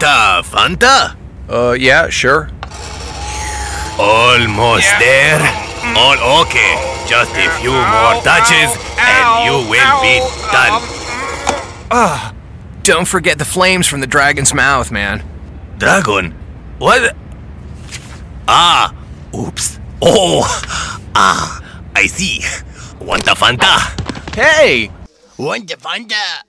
Fanta, Fanta? Uh, yeah, sure. Almost there. All okay. Just a few more touches and you will be done. Ah, Don't forget the flames from the dragon's mouth, man. Dragon? What? Ah, oops. Oh, ah, I see. Want a Fanta? Hey! Want a Fanta?